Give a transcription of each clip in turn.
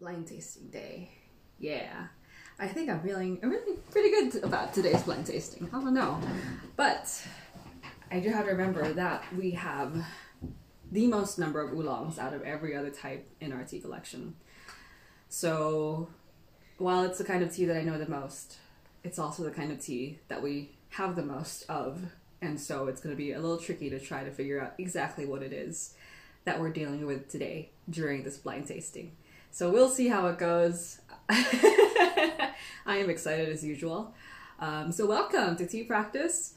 blind tasting day. Yeah. I think I'm feeling I'm really pretty good about today's blind tasting. I don't know. But I do have to remember that we have the most number of oolongs out of every other type in our tea collection. So while it's the kind of tea that I know the most, it's also the kind of tea that we have the most of. And so it's going to be a little tricky to try to figure out exactly what it is that we're dealing with today during this blind tasting. So we'll see how it goes. I am excited as usual. Um, so welcome to Tea Practice.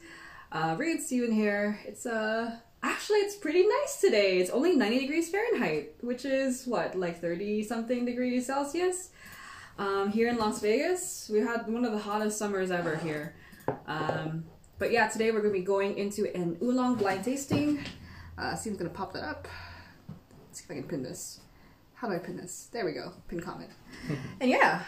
Uh, Reed Steven here. It's uh actually it's pretty nice today. It's only 90 degrees Fahrenheit, which is what like 30 something degrees Celsius. Um, here in Las Vegas, we had one of the hottest summers ever here. Um, but yeah, today we're going to be going into an oolong blind tasting. Uh, Steven's going to pop that up. Let's see if I can pin this. How do I pin this? There we go. Pin comment. and yeah,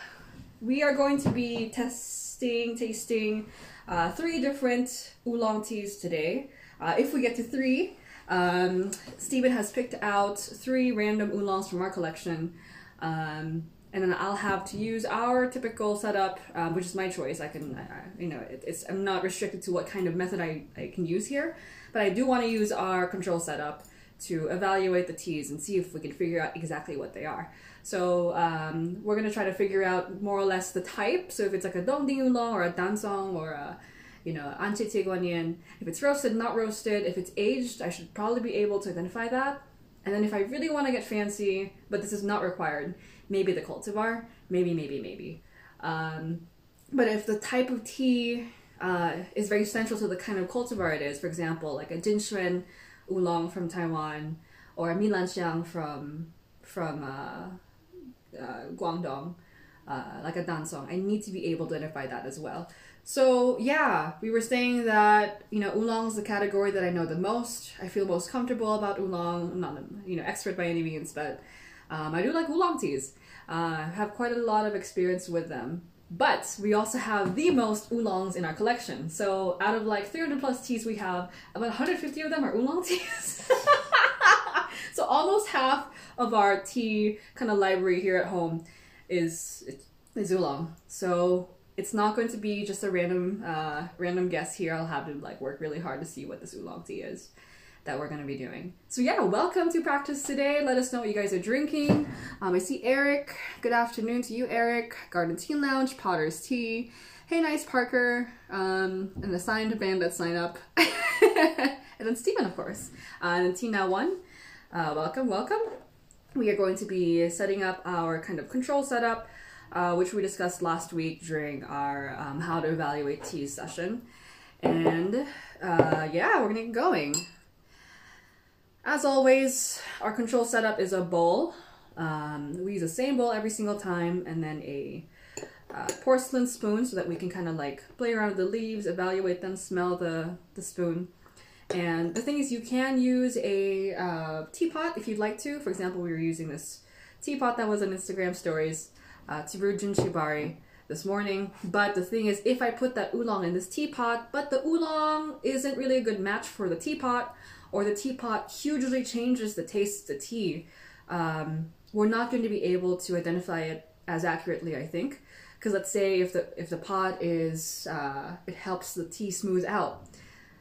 we are going to be testing, tasting uh, three different oolong teas today. Uh, if we get to three, um, Steven has picked out three random oolongs from our collection. Um, and then I'll have to use our typical setup, um, which is my choice. I can, you know, it, it's I'm not restricted to what kind of method I, I can use here, but I do want to use our control setup to evaluate the teas and see if we can figure out exactly what they are. So um, we're gonna try to figure out more or less the type. So if it's like a dongding oolong or a dancong or a you know, Anxi Tieguanyin. If it's roasted, not roasted. If it's aged, I should probably be able to identify that. And then if I really want to get fancy, but this is not required, maybe the cultivar, maybe, maybe, maybe. Um, but if the type of tea uh, is very central to the kind of cultivar it is, for example, like a Jinxuan oolong from Taiwan or a Milanxiang from from uh, uh, Guangdong, uh, like a dancong. I need to be able to identify that as well. So yeah, we were saying that you know oolong is the category that I know the most. I feel most comfortable about oolong. I'm not you know expert by any means, but um, I do like oolong teas. Uh, have quite a lot of experience with them. But we also have the most oolongs in our collection. So out of like 300 plus teas we have, about 150 of them are oolong teas. so almost half of our tea kind of library here at home is is oolong. So it's not going to be just a random uh, random guess here. I'll have to like work really hard to see what this oolong tea is that we're going to be doing. So yeah, welcome to practice today. Let us know what you guys are drinking. Um, I see Eric. Good afternoon to you, Eric. Garden Tea Lounge, Potter's Tea. Hey, nice Parker. Um, and the signed bandit sign up. and then Stephen, of course. Uh, and Tina One. Uh, welcome, welcome. We are going to be setting up our kind of control setup, uh, which we discussed last week during our um, how to evaluate teas session. And uh, yeah, we're gonna get going. As always, our control setup is a bowl. Um, we use the same bowl every single time and then a uh, porcelain spoon so that we can kind of like play around with the leaves, evaluate them, smell the, the spoon. And the thing is, you can use a uh, teapot if you'd like to. For example, we were using this teapot that was on Instagram stories uh, to brew Junshibari this morning. But the thing is, if I put that oolong in this teapot, but the oolong isn't really a good match for the teapot, or the teapot hugely changes the taste of the tea, um, we're not going to be able to identify it as accurately, I think. Because let's say if the if the pot is uh, it helps the tea smooth out,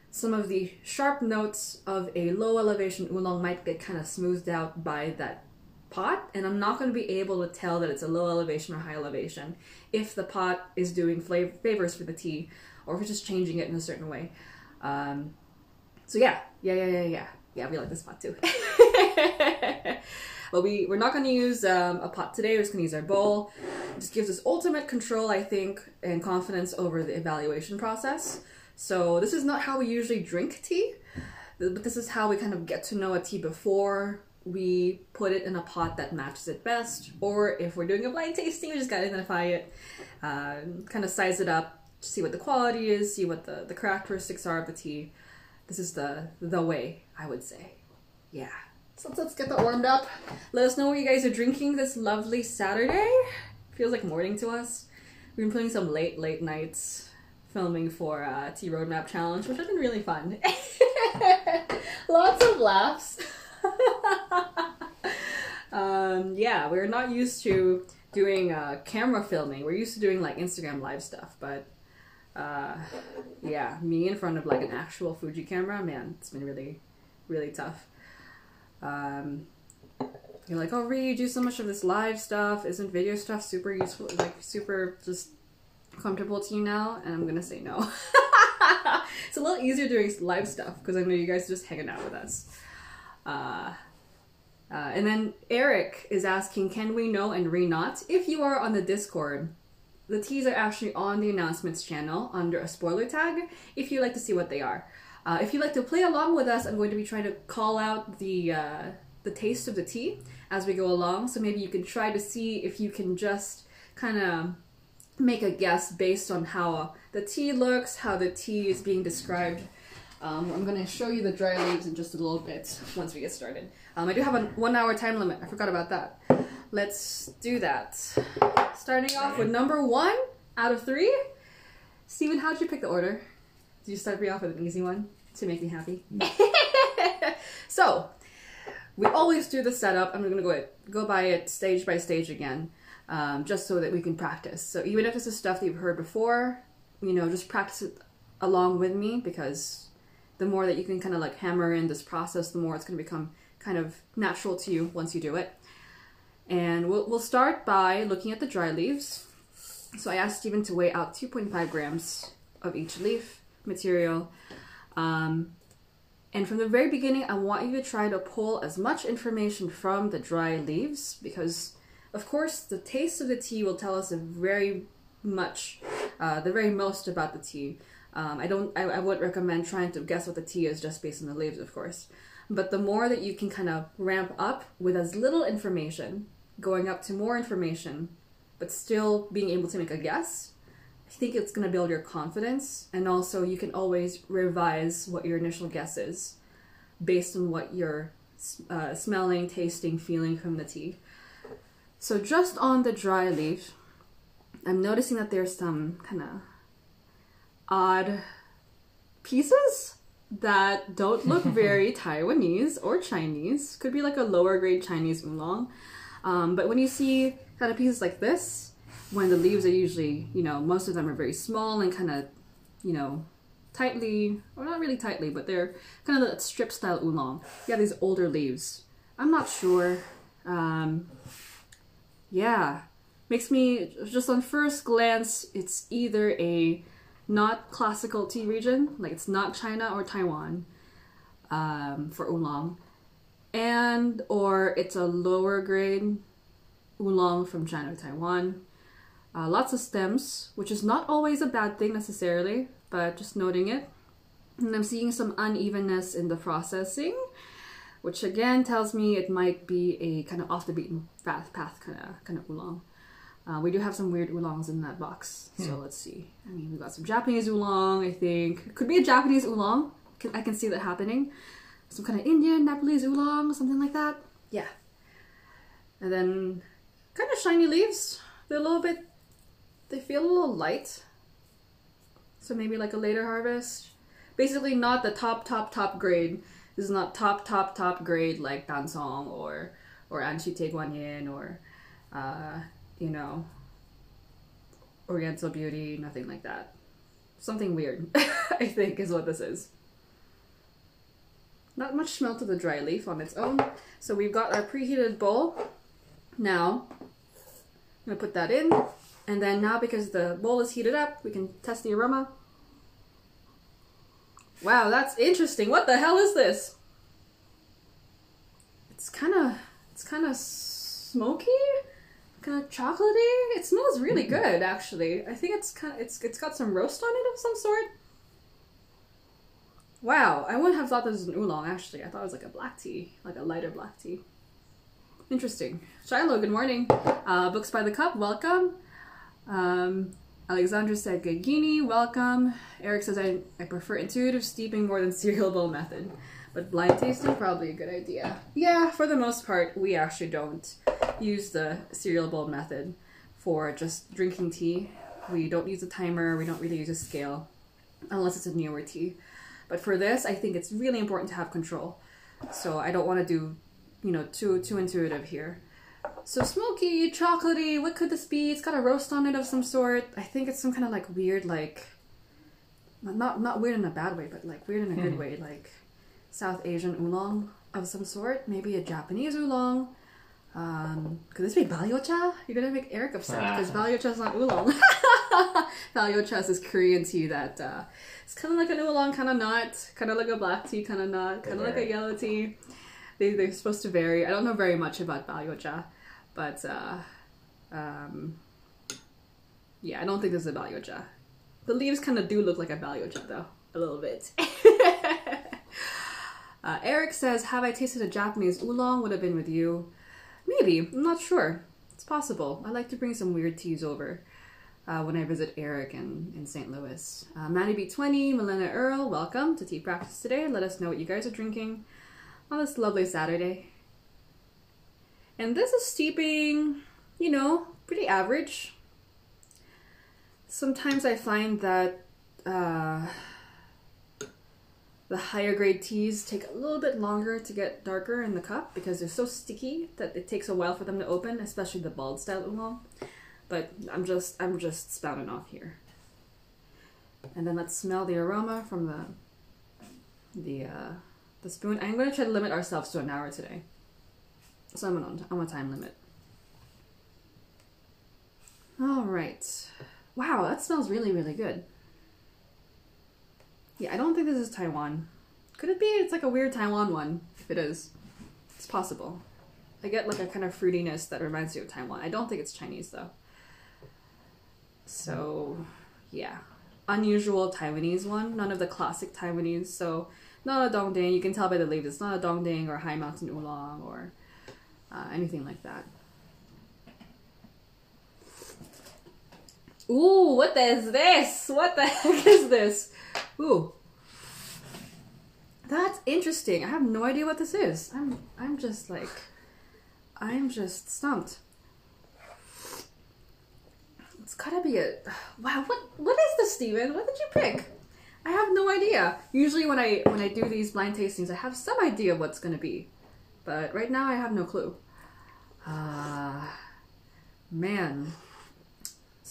some of the sharp notes of a low elevation oolong might get kind of smoothed out by that pot, and I'm not going to be able to tell that it's a low elevation or high elevation if the pot is doing flav- favors for the tea or if it's just changing it in a certain way. Um, so yeah, yeah, yeah, yeah, yeah. Yeah, we like this pot too. but we, we're not going to use um, a pot today. We're just going to use our bowl. It just gives us ultimate control, I think, and confidence over the evaluation process. So this is not how we usually drink tea, but this is how we kind of get to know a tea before we put it in a pot that matches it best. Or if we're doing a blind tasting, we just gotta identify it, uh, kind of size it up, see what the quality is, see what the, the characteristics are of the tea. This is the the way, I would say. Yeah. So let's, let's get that warmed up. Let us know what you guys are drinking this lovely Saturday. Feels like morning to us. We've been playing some late, late nights filming for uh, Tea Roadmap Challenge, which has been really fun. Lots of laughs. um, yeah, we're not used to doing uh, camera filming. We're used to doing like Instagram live stuff, but uh, yeah, me in front of like an actual Fuji camera, man, it's been really, really tough. Um, you're like, oh, Rie, you do so much of this live stuff. Isn't video stuff super useful, like super just comfortable to you now? And I'm gonna say no. it's a little easier doing live stuff because I know you guys are just hanging out with us. Uh, uh, and then Eric is asking, can we know and re not? If you are on the Discord, the teas are actually on the announcements channel under a spoiler tag if you like to see what they are. Uh, if you like to play along with us, I'm going to be trying to call out the uh, the taste of the tea as we go along. So maybe you can try to see if you can just kind of make a guess based on how the tea looks, how the tea is being described. Um, I'm going to show you the dry leaves in just a little bit once we get started. Um, I do have a one hour time limit. I forgot about that. Let's do that. Starting off with number one out of three. Steven, how'd you pick the order? Did you start me off with an easy one to make me happy? so, we always do the setup. I'm going to go go by it stage by stage again, um, just so that we can practice. So even if this is stuff that you've heard before, you know, just practice it along with me because the more that you can kind of like hammer in this process, the more it's going to become kind of natural to you once you do it. And we'll, we'll start by looking at the dry leaves. So I asked Steven to weigh out 2.5 grams of each leaf material. Um, and from the very beginning, I want you to try to pull as much information from the dry leaves because, of course, the taste of the tea will tell us very much, uh, the very most about the tea. Um, I don't, I, I would recommend trying to guess what the tea is just based on the leaves, of course. But the more that you can kind of ramp up with as little information, going up to more information, but still being able to make a guess, I think it's going to build your confidence. And also, you can always revise what your initial guess is based on what you're uh, smelling, tasting, feeling from the tea. So, just on the dry leaf, I'm noticing that there's some kind of odd pieces that don't look very Taiwanese or Chinese. Could be like a lower grade Chinese oolong. Um, but when you see kind of pieces like this, when the leaves are usually, you know, most of them are very small and kind of, you know, tightly, or not really tightly, but they're kind of the strip style oolong. Have these older leaves. I'm not sure. Um, yeah, makes me, just on first glance, it's either a not classical tea region, like it's not China or Taiwan um, for oolong, and or it's a lower grade oolong from China or Taiwan. Uh, lots of stems, which is not always a bad thing necessarily, but just noting it. And I'm seeing some unevenness in the processing, which again tells me it might be a kind of off the beaten path, path kind of kind of oolong. Uh, we do have some weird oolongs in that box, so hmm. let's see. I mean, we got some Japanese oolong, I think. Could be a Japanese oolong. I can see that happening. Some kind of Indian, Nepalese oolong, something like that. Yeah. And then kind of shiny leaves. They're a little bit, they feel a little light. So maybe like a later harvest. Basically not the top, top, top grade. This is not top, top, top grade like Dancong or, or Anxi Tieguanyin or, uh, you know, Oriental Beauty, nothing like that. Something weird, I think, is what this is. Not much smell to the dry leaf on its own. So we've got our preheated bowl. Now, I'm gonna put that in. And then now because the bowl is heated up, we can test the aroma. Wow, that's interesting. What the hell is this? It's kind of, it's kind of smoky kind of chocolatey. It smells really good, actually. I think it's kind of it's it's got some roast on it of some sort. Wow, I wouldn't have thought this was an oolong. Actually, I thought it was like a black tea, like a lighter black tea. Interesting. Shiloh, good morning. Uh, Books by the Cup, welcome. Um, Alexandra said Gagini, welcome. Eric says I, I prefer intuitive steeping more than cereal bowl method. But blind tasting, probably a good idea. Yeah, for the most part, we actually don't use the cereal bowl method for just drinking tea. We don't use a timer, we don't really use a scale, unless it's a newer tea. But for this, I think it's really important to have control. So I don't want to do, you know, too too intuitive here. So smoky, chocolatey, what could this be? It's got a roast on it of some sort. I think it's some kind of like weird, like not not weird in a bad way, but like weird in a good hmm. way, like South Asian oolong of some sort. Maybe a Japanese oolong. Um, could this be balhyocha? You're gonna make Eric upset because balhyocha is not oolong. balhyocha is this Korean tea that uh, it's kind of like an oolong, kind of not, kind of like a black tea, kind of not, kind of like a yellow tea. They they're supposed to vary. I don't know very much about balhyocha, but uh, um, yeah, I don't think this is a balhyocha. The leaves kind of do look like a balhyocha though, a little bit. uh, Eric says, "Have I tasted a Japanese oolong? Would have been with you." Maybe I'm not sure. It's possible. I like to bring some weird teas over uh, when I visit Eric in, in St. Louis. Uh, Maddie B20, Melina Earl, welcome to Tea Practice today. Let us know what you guys are drinking on this lovely Saturday. And this is steeping, you know, pretty average. Sometimes I find that uh, the higher grade teas take a little bit longer to get darker in the cup because they're so sticky that it takes a while for them to open, especially the bald style oolong. But I'm just I'm just spouting off here. And then let's smell the aroma from the the uh, the spoon. I'm going to try to limit ourselves to an hour today. So I'm on I'm on time limit. All right. Wow, that smells really really good. Yeah, I don't think this is Taiwan. Could it be? It's like a weird Taiwan one. If it is, it's possible. I get like a kind of fruitiness that reminds you of Taiwan. I don't think it's Chinese though. So, yeah, unusual Taiwanese one. None of the classic Taiwanese. So, not a Dongding. You can tell by the leaves. It's not a Dongding or High Mountain Oolong or uh, anything like that. Ooh, what is this? What the heck is this? Ooh. That's interesting. I have no idea what this is. I'm I'm just like I'm just stumped. It's gotta be a wow, what what is this, Steven? What did you pick? I have no idea. Usually when I when I do these blind tastings I have some idea what's gonna be. But right now I have no clue. Ah uh, man.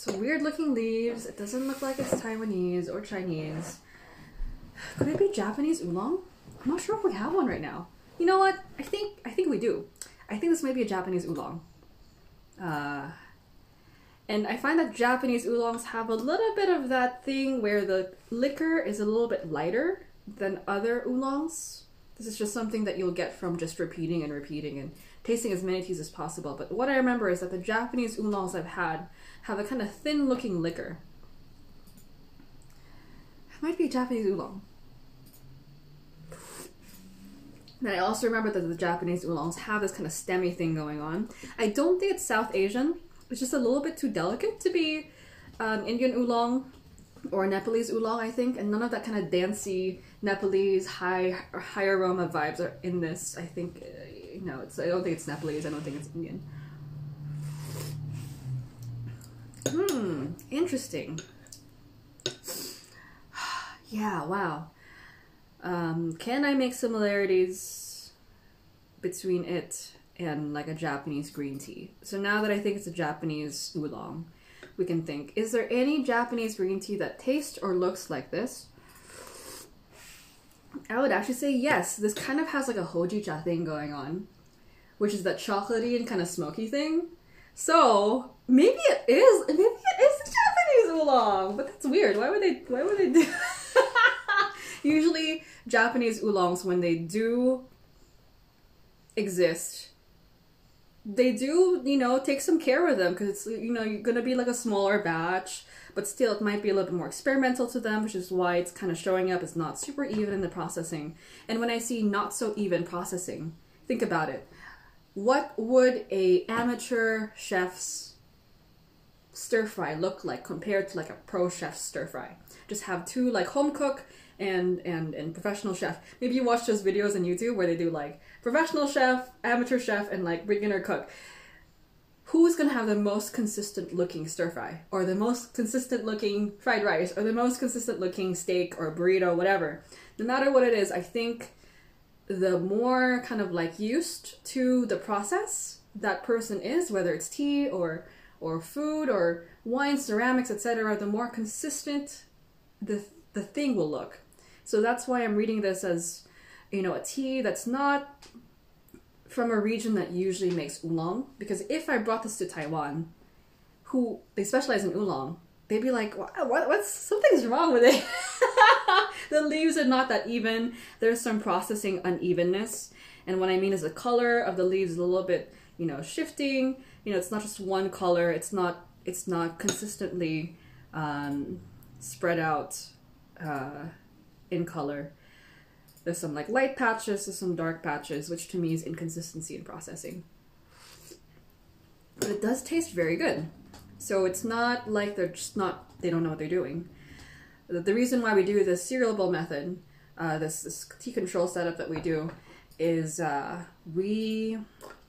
So weird looking leaves. It doesn't look like it's Taiwanese or Chinese. Could it be Japanese oolong? I'm not sure if we have one right now. You know what? I think I think we do. I think this might be a Japanese oolong. Uh, and I find that Japanese oolongs have a little bit of that thing where the liquor is a little bit lighter than other oolongs. This is just something that you'll get from just repeating and repeating and tasting as many teas as possible. But what I remember is that the Japanese oolongs I've had have a kind of thin looking liquor. It might be Japanese oolong. And I also remember that the Japanese oolongs have this kind of stemmy thing going on. I don't think it's South Asian. It's just a little bit too delicate to be um, Indian oolong or Nepalese oolong, I think. And none of that kind of dancey Nepalese high high aroma vibes are in this. I think no, it's. I don't think it's Nepalese. I don't think it's Indian. Hmm, interesting. yeah, wow. Um, can I make similarities between it and like a Japanese green tea? So now that I think it's a Japanese oolong, we can think, is there any Japanese green tea that tastes or looks like this? I would actually say yes. This kind of has like a hojicha thing going on, which is that chocolatey and kind of smoky thing. So maybe it is. Maybe it is Japanese oolong, but that's weird. Why would they? Why would they do? Usually, Japanese oolongs when they do exist, they do you know take some care with them because it's you know you're gonna be like a smaller batch, but still it might be a little bit more experimental to them, which is why it's kind of showing up as not super even in the processing. And when I see not so even processing, think about it what would a amateur chef's stir fry look like compared to like a pro chef's stir fry? Just have two like home cook and and and professional chef. Maybe you watch those videos on YouTube where they do like professional chef, amateur chef, and like beginner cook. Who's gonna have the most consistent looking stir fry, or the most consistent looking fried rice, or the most consistent looking steak or burrito, whatever? No matter what it is, I think the more kind of like used to the process that person is, whether it's tea or or food or wine, ceramics, etc., the more consistent the the thing will look. So that's why I'm reading this as you know a tea that's not from a region that usually makes oolong. Because if I brought this to Taiwan, who they specialize in oolong, they'd be like, what, what what's something's wrong with it. the leaves are not that even. There's some processing unevenness. And what I mean is the color of the leaves is a little bit, you know, shifting. You know, it's not just one color. It's not it's not consistently um, spread out uh, in color. There's some like light patches, there's some dark patches, which to me is inconsistency in processing. But it does taste very good. So it's not like they're just not, they don't know what they're doing. The, the reason why we do this cereal bowl method, uh, this, this tea control setup that we do, is uh, we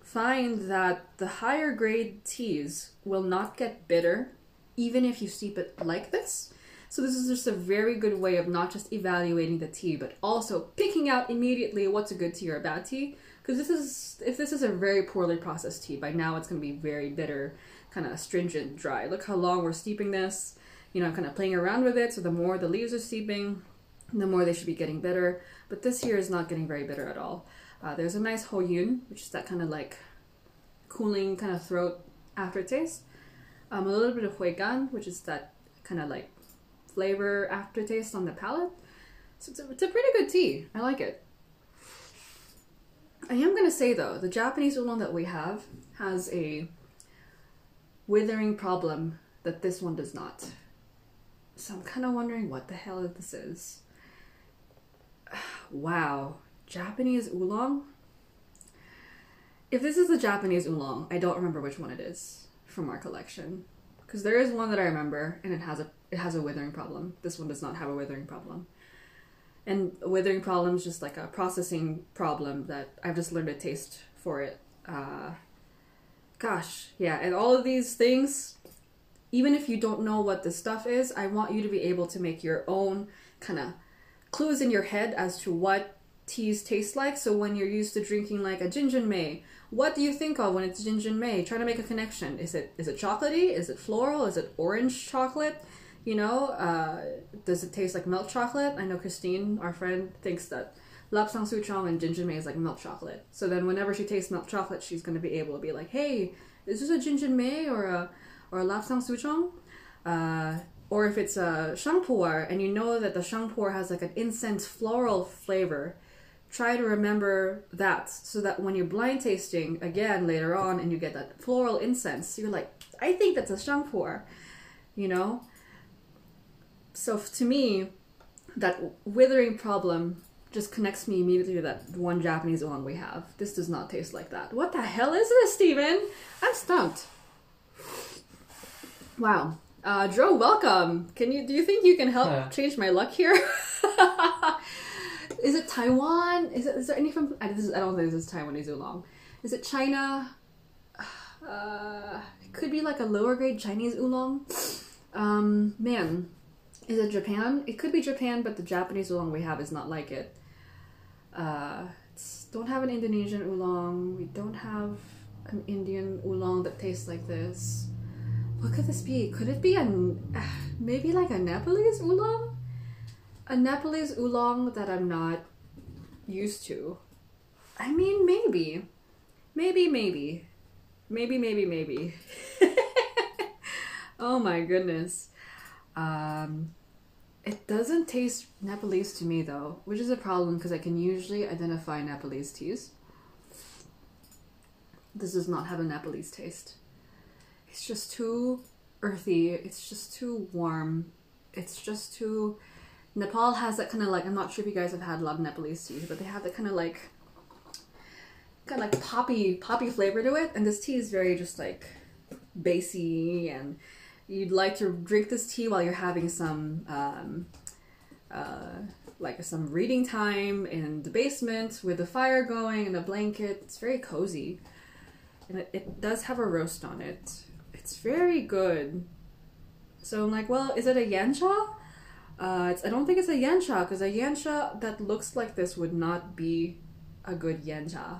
find that the higher grade teas will not get bitter even if you steep it like this. So this is just a very good way of not just evaluating the tea, but also picking out immediately what's a good tea or a bad tea. Because this is if this is a very poorly processed tea, by now it's going to be very bitter, kind of astringent, dry. Look how long we're steeping this. You know, I'm kind of playing around with it. So the more the leaves are steeping, the more they should be getting bitter. But this here is not getting very bitter at all. Uh, there's a nice Hoyun, which is that kind of like cooling kind of throat aftertaste. Um, a little bit of Huigan, which is that kind of like flavor aftertaste on the palate. So it's a, it's a pretty good tea. I like it. I am going to say though, the Japanese oolong that we have has a withering problem that this one does not. So I'm kind of wondering what the hell this is. Wow. Japanese oolong? If this is the Japanese oolong, I don't remember which one it is from our collection. Because there is one that I remember and it has a it has a withering problem. This one does not have a withering problem. And a withering problem is just like a processing problem that I've just learned a taste for it. Uh, gosh, yeah, and all of these things, even if you don't know what the stuff is, I want you to be able to make your own kind of clues in your head as to what teas taste like. So when you're used to drinking like a Mei, what do you think of when it's Mei? Try to make a connection. Is it is it chocolatey? Is it floral? Is it orange chocolate? You know, uh, does it taste like milk chocolate? I know Christine, our friend, thinks that Lapsang Souchong and Jinjun is like milk chocolate. So then whenever she tastes milk chocolate, she's going to be able to be like, hey, is this a Jinjun Mei or a, or a Lapsang Souchong? Uh, or if it's a shengpuer and you know that the shengpuer has like an incense floral flavor, try to remember that so that when you're blind tasting again later on and you get that floral incense, you're like, I think that's a shengpuer, you know? so to me, that withering problem just connects me immediately to that one Japanese one we have. This does not taste like that. What the hell is this, Steven? I'm stumped. Wow. Uh, Joe, welcome. Can you do you think you can help change my luck here? is it Taiwan? Is it is there any from I, this is, I don't think this is Taiwanese oolong. Is it China? Uh, it could be like a lower grade Chinese oolong. Um, man, is it Japan? It could be Japan, but the Japanese oolong we have is not like it. Uh, don't have an Indonesian oolong. We don't have an Indian oolong that tastes like this. What could this be? Could it be a maybe like a Nepalese oolong? A Nepalese oolong that I'm not used to. I mean, maybe, maybe, maybe, maybe, maybe, maybe. oh my goodness. Um, it doesn't taste Nepalese to me though, which is a problem because I can usually identify Nepalese teas. This does not have a Nepalese taste. It's just too earthy. It's just too warm. It's just too. Nepal has that kind of like I'm not sure if you guys have had a lot of Nepalese teas, but they have that kind of like kind of like poppy poppy flavor to it, and this tea is very just like bassy and you'd like to drink this tea while you're having some um, uh, like some reading time in the basement with the fire going and a blanket. It's very cozy. And it, it does have a roast on it. It's very good. So i'm like well is it a yancha uh, i don't think it's a yancha because a yancha that looks like this would not be a good yancha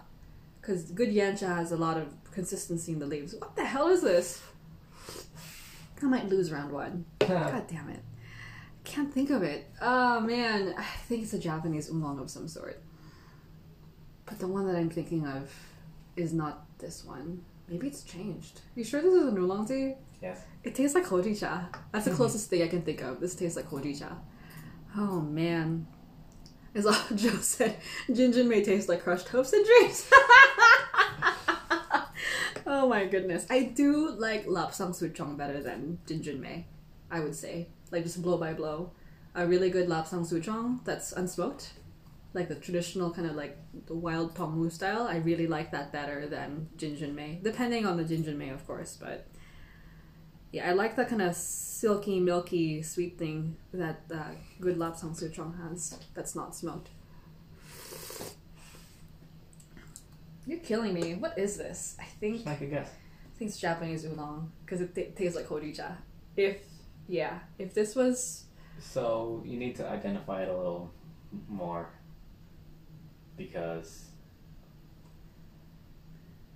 because good yancha has a lot of consistency in the leaves. What the hell is this? I might lose round one. God damn it. I can't think of it. Oh man, I think it's a Japanese oolong of some sort. But the one that I'm thinking of is not this one. Maybe it's changed. You sure this is an oolong tea? yes. It tastes like hojicha. That's the mm-hmm. closest thing I can think of. This tastes like hojicha. Oh man. As all Joe said, Jinjun may taste like crushed hopes and dreams. oh my goodness. I do like Lapsang Souchong better than Jinjun Mei, I would say. Like just blow by blow. A really good Lapsang Souchong that's unsmoked. Like the traditional kind of like the wild Tongmu style. I really like that better than Jinjun Mei. Depending on the Jinjun Mei, of course, but yeah, I like that kind of silky, milky, sweet thing that uh, good lapsang souchong has. That's not smoked. You're killing me. What is this? I think Just make a guess. I think it's Japanese oolong because it t- tastes like hojicha. If yeah, if this was So you need to identify it a little more because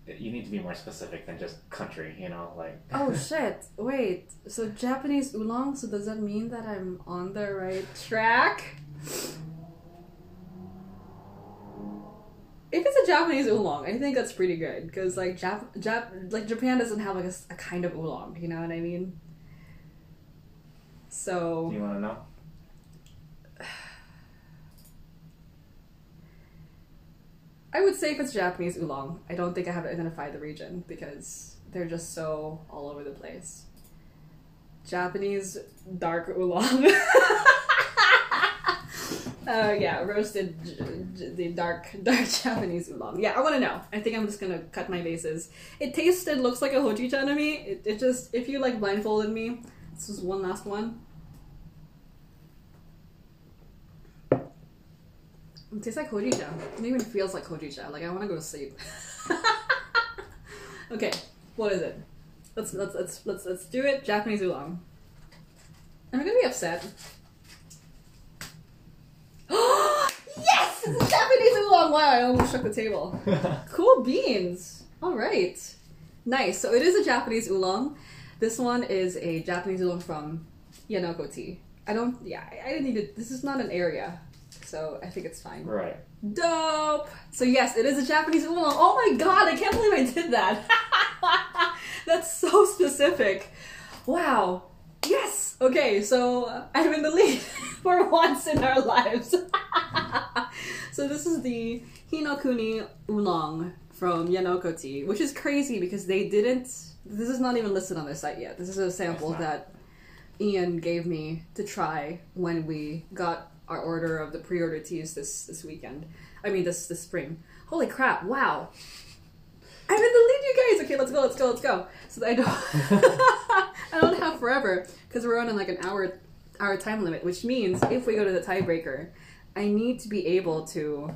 you need to be more specific than just country. You know, like oh shit, wait. So Japanese oolong. So does that mean that I'm on the right track? If it's a Japanese oolong, I think that's pretty good because like Jap- Jap- like Japan doesn't have like a, a kind of oolong. You know what I mean? So Do you want to know? I would say if it's Japanese oolong, I don't think I have to identify the region because they're just so all over the place. Japanese dark oolong. uh, yeah, roasted the dark dark Japanese oolong. Yeah, I want to know. I think I'm just gonna cut my bases. It tastes. tasted looks like a hojicha to me. It, it just if you like blindfolded me, this is one last one. It tastes like hojicha. It even feels like hojicha. Like I want to go to sleep. okay, what is it? Let's let's let's let's let's do it. Japanese oolong. Am I gonna be upset? Yes, it's a Japanese oolong. Wow, I almost shook the table. Cool beans. All right, nice. So it is a Japanese oolong. This one is a Japanese oolong from Yunomi tea. I don't. Yeah, I, I didn't need to. This is not an area, so I think it's fine. right. Dope. So yes, it is a Japanese oolong. Oh my god, I can't believe I did that. That's so specific. Wow. Yes. Okay, so uh, I'm in the lead for once in our lives. so this is the Hinokuni oolong from Yunomi Tea, which is crazy because they didn't. This is not even listed on their site yet. This is a sample that Ian gave me to try when we got our order of the pre-order teas this this weekend. I mean this this spring. Holy crap! Wow. I'm in the lead, you guys. Okay, let's go, let's go, let's go. So I don't, I don't have forever because we're on like an hour, hour time limit, which means if we go to the tiebreaker, I need to be able to,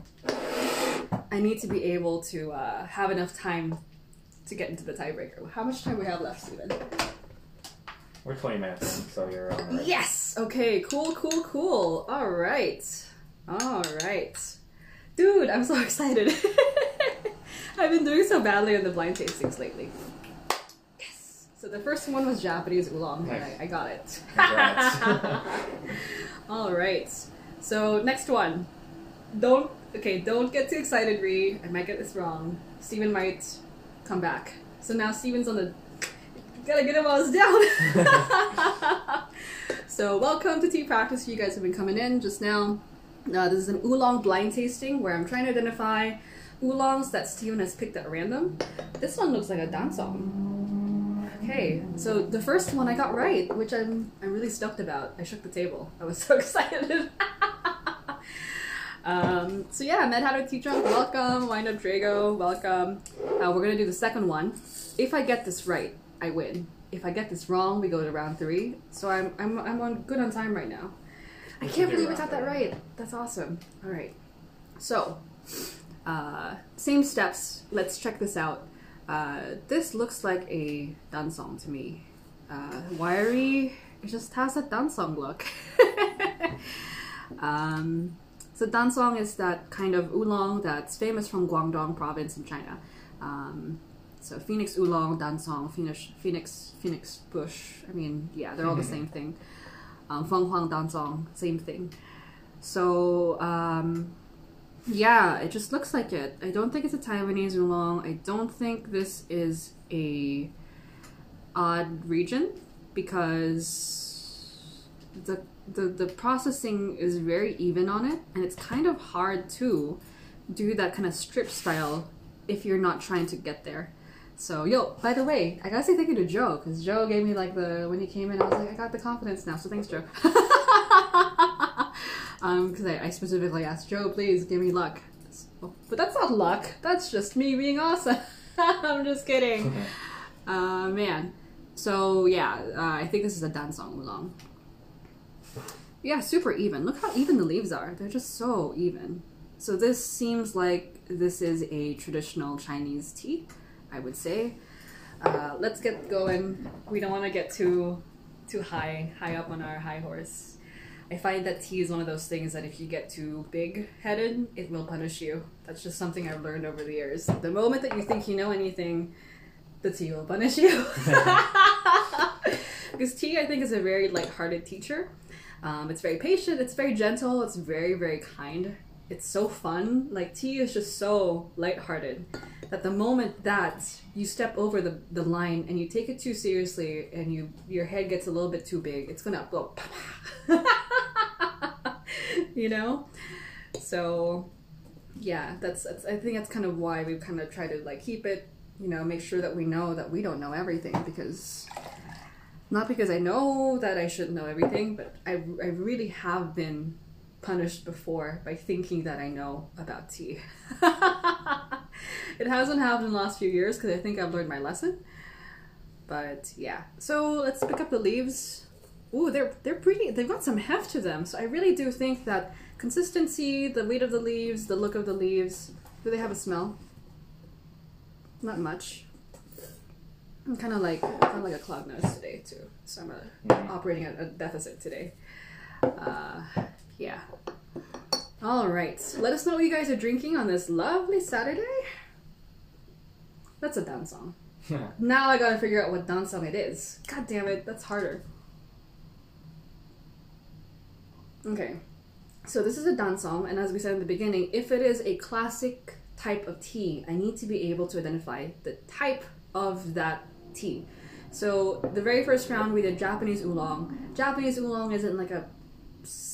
I need to be able to uh, have enough time to get into the tiebreaker. How much time we have left, Steven? We're 20 minutes in, so you're on right. Yes. Okay. Cool. Cool. Cool. All right. All right. Dude, I'm so excited. I've been doing so badly on the blind tastings lately. Yes. So the first one was Japanese oolong, and Nice. I, I got it. All right. So next one. Don't okay. Don't get too excited, Rie. I might get this wrong. Steven might come back. So now Steven's on the. Gotta get him while he's down. so welcome to tea practice. You guys have been coming in just now. Uh, this is an oolong blind tasting where I'm trying to identify oolongs that Steven has picked at random. This one looks like a dancong. Okay, so the first one I got right, which I'm I'm really stoked about. I shook the table. I was so excited. um, so yeah, Med Hatter Tea Trunk, welcome. Wind Up Drago, welcome. Uh, we're gonna do the second one. If I get this right, I win. If I get this wrong, we go to round three. So I'm I'm I'm on good on time right now. I can't believe I got that right. That's awesome. All right. So, uh, same steps. Let's check this out. Uh, this looks like a dancong to me. Uh, wiry. It just has a dancong look. um, So dancong is that kind of oolong that's famous from Guangdong province in China. Um, so Phoenix oolong, dancong, Phoenix, Phoenix, Phoenix bush. I mean, yeah, they're all the same thing. Um, Feng Huang dancong, same thing. So um, yeah, it just looks like it. I don't think it's a Taiwanese oolong. I don't think this is a odd region because the the the processing is very even on it, and it's kind of hard to do that kind of strip style if you're not trying to get there. So yo, by the way, I gotta say thank you to Joe because Joe gave me like the when he came in, I was like, I got the confidence now. So thanks, Joe. um, because I, I specifically asked Joe, please give me luck. But that's not luck. That's just me being awesome. I'm just kidding. uh, man. So yeah, uh, I think this is a dancong oolong. Yeah, super even. Look how even the leaves are. They're just so even. So this seems like this is a traditional Chinese tea, I would say. Uh, let's get going. We don't want to get too too high high up on our high horse. I find that tea is one of those things that if you get too big headed, it will punish you. That's just something I've learned over the years. The moment that you think you know anything, the tea will punish you. because tea, I think, is a very light-hearted teacher. Um, it's very patient. It's very gentle. It's very, very kind. It's so fun. Like tea is just so light-hearted that the moment that you step over the, the line and you take it too seriously and you your head gets a little bit too big, it's gonna blow. you know. So yeah, that's, that's I think that's kind of why we kind of try to like keep it. You know, make sure that we know that we don't know everything because not because I know that I should know everything, but I, I really have been punished before by thinking that I know about tea. it hasn't happened in the last few years because I think I've learned my lesson. But yeah, so let's pick up the leaves. Ooh, they're they're pretty. They've got some heft to them. So I really do think that consistency, the weight of the leaves, the look of the leaves. Do they have a smell? Not much. I'm kind of like kind of like a cloud nose today too. So I'm uh, operating at a deficit today. Uh, yeah. All right. Let us know what you guys are drinking on this lovely Saturday. That's a dancong. now I gotta figure out what dancong it is. God damn it, that's harder. Okay. So this is a dancong, and as we said in the beginning, if it is a classic type of tea, I need to be able to identify the type of that tea. So the very first round we did Japanese oolong. Japanese oolong isn't like a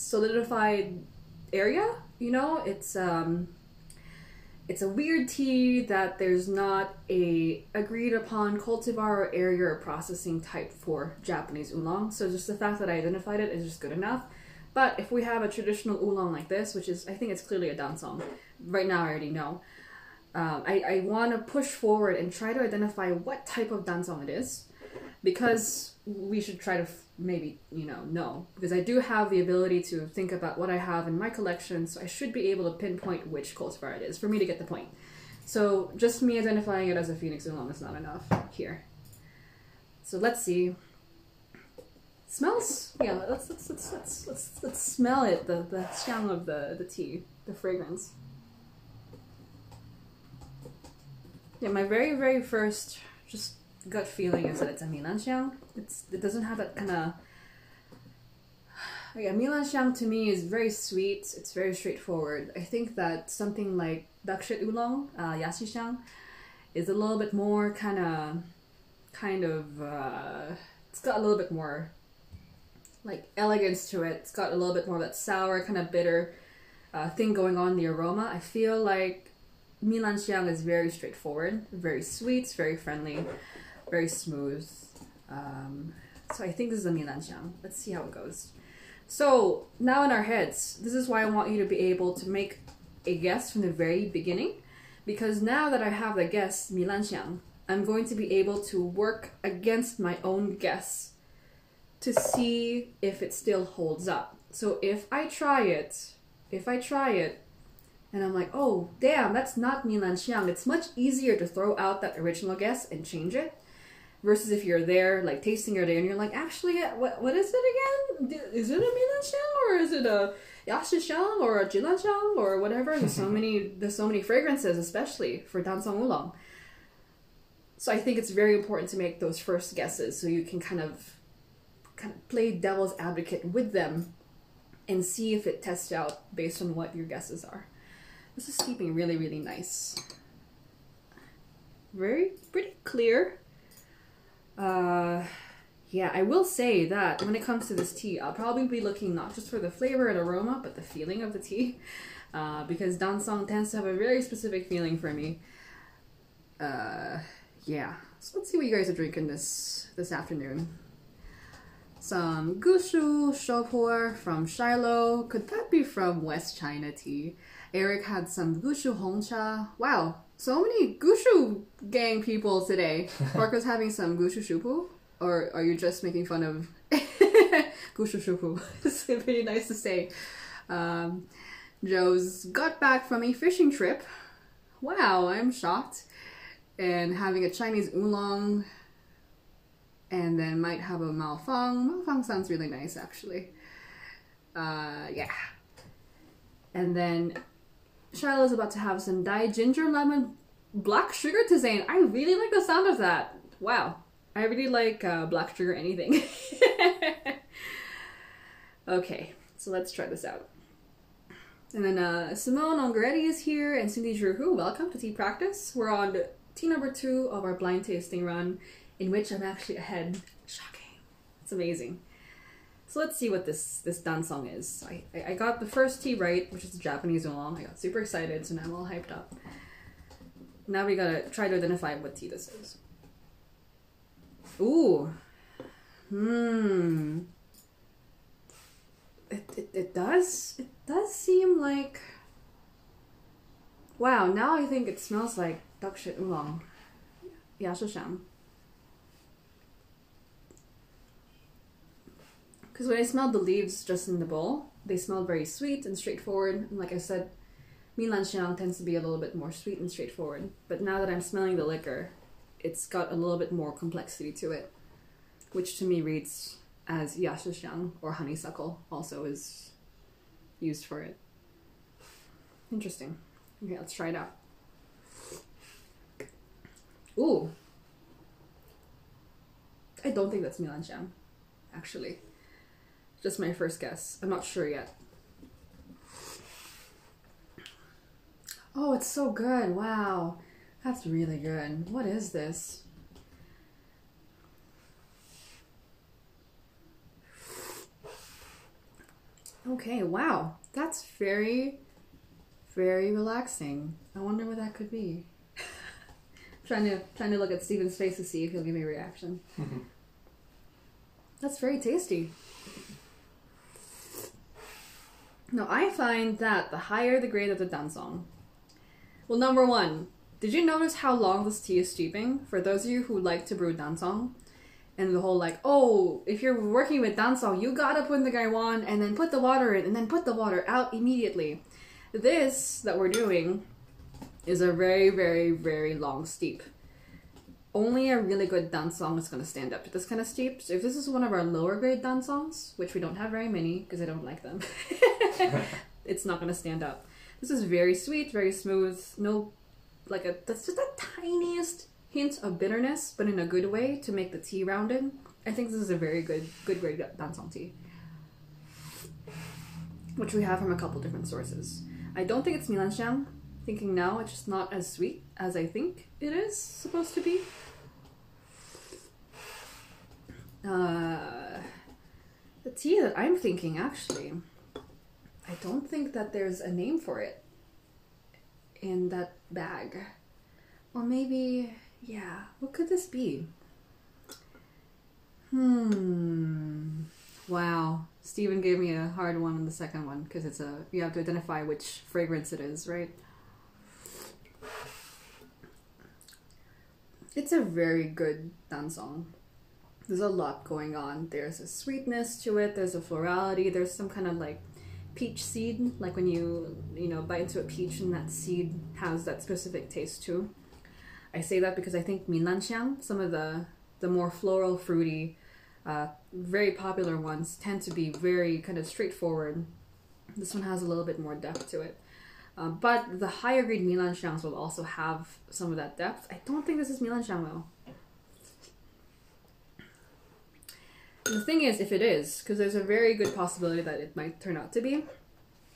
solidified area, you know? It's um it's a weird tea that there's not a agreed upon cultivar or area or processing type for Japanese oolong. So just the fact that I identified it is just good enough. But if we have a traditional oolong like this, which is I think it's clearly a dancong. Right now I already know. Um, I, I want to push forward and try to identify what type of dancong it is because we should try to maybe you know no because I do have the ability to think about what I have in my collection, so I should be able to pinpoint which cultivar it is for me to get the point. So just me identifying it as a phoenix oolong is not enough here. So let's see. Smells yeah. Let's let's let's let's let's, let's smell it. The the smell of the the tea, the fragrance. Yeah, my very very first just gut feeling is that it's a Milanxiang. It's it doesn't have that kind of yeah, Milanxiang to me is very sweet. It's very straightforward. I think that something like Duck Shit Oolong, uh, Yashixiang, is a little bit more kind of, kind of, uh, it's got a little bit more, like, elegance to it. It's got a little bit more of that sour, kind of bitter uh, thing going on in the aroma. I feel like Milanxiang is very straightforward, very sweet, very friendly, very smooth. Um, so I think this is a Milanxiang. Let's see how it goes. So now in our heads, this is why I want you to be able to make a guess from the very beginning, because now that I have the guess Milanxiang, I'm going to be able to work against my own guess to see if it still holds up. So if I try it, if I try it, and I'm like, oh damn, that's not Milanxiang. It's much easier to throw out that original guess and change it versus if you're there like tasting your day and you're like actually what what is it again is it a Milan or is it a Yashixiang or a Zhilanxiang or whatever. There's so many there's so many fragrances, especially for Dancong Oolong. So I think it's very important to make those first guesses so you can kind of kind of play devil's advocate with them and see if it tests out based on what your guesses are. This is steeping really, really nice. Very pretty clear. Uh yeah, I will say that when it comes to this tea, I'll probably be looking not just for the flavor and aroma, but the feeling of the tea. Uh, because Dancong tends to have a very specific feeling for me. Uh, yeah. So let's see what you guys are drinking this this afternoon. Some Gushu Shopor from Shiloh. Could that be from West China Tea? Eric had some Gushu Hongcha. Wow, so many Gushu gang people today. Marco's having some Gushu Shupu. Or are you just making fun of Gushu Shupu? it's pretty nice to say. Um, Joe's got back from a fishing trip. Wow, I'm shocked. And having a Chinese oolong. And then might have a Maofeng. Maofeng sounds really nice, actually. Uh, yeah. And then Shiloh's about to have some Dai Ginger Lemon Black Sugar Tisane. I really like the sound of that. Wow. I really like uh, black sugar anything. okay, so let's try this out. And then uh, Simone Ongaretti is here and Cindy Drew. Welcome to Tea Practice. We're on tea number two of our blind tasting run, in which I'm actually ahead. Shocking. It's amazing. So let's see what this this dancong is. I, I, I got the first tea right, which is the Japanese oolong. I got super excited, so now I'm all hyped up. Now we gotta try to identify what tea this is. Ooh. Hmm. It, it, it does it does seem like Wow, now I think it smells like duck Dakshit Oolong. Yashixiang. Because when I smelled the leaves just in the bowl, they smelled very sweet and straightforward. And like I said, Milan Xiang tends to be a little bit more sweet and straightforward. But now that I'm smelling the liquor, it's got a little bit more complexity to it, which to me reads as Yashixiang or honeysuckle also is used for it. Interesting. Okay, let's try it out. Ooh. I don't think that's Milan Xiang, actually. Just my first guess. I'm not sure yet. Oh, it's so good. Wow. That's really good. What is this? Okay, wow. That's very, very relaxing. I wonder what that could be. trying to trying to look at Steven's face to see if he'll give me a reaction. Mm-hmm. That's very tasty. No, I find that the higher the grade of the dancong. Well, number one, did you notice how long this tea is steeping? For those of you who like to brew dancong, and the whole like, oh, if you're working with dancong, you gotta put in the gaiwan and then put the water in and then put the water out immediately. This that we're doing is a very, very, very long steep. Only a really good dancong is gonna stand up to this kind of steep. So if this is one of our lower grade dancongs, which we don't have very many because I don't like them, it's not gonna stand up. This is very sweet, very smooth, no like a that's just the tiniest hint of bitterness, but in a good way to make the tea rounded. I think this is a very good good grade dancong tea, which we have from a couple different sources. I don't think it's Milan Xiang. Thinking now, it's just not as sweet as I think it is supposed to be. The tea that I'm thinking, actually, I don't think that there's a name for it in that bag. Or maybe, yeah, what could this be? Hmm. Wow. Steven gave me a hard one on the second one because it's a you have to identify which fragrance it is, right? It's a very good dancong. There's a lot going on. There's a sweetness to it, there's a florality, there's some kind of like peach seed, like when you you know bite into a peach and that seed has that specific taste too. I say that because I think Minlanxiang, some of the the more floral, fruity, uh, very popular ones tend to be very kind of straightforward This one has a little bit more depth to it. Uh, but the higher grade Milan Xiangs will also have some of that depth. I don't think this is Milan Xiang though. The thing is, if it is, because there's a very good possibility that it might turn out to be.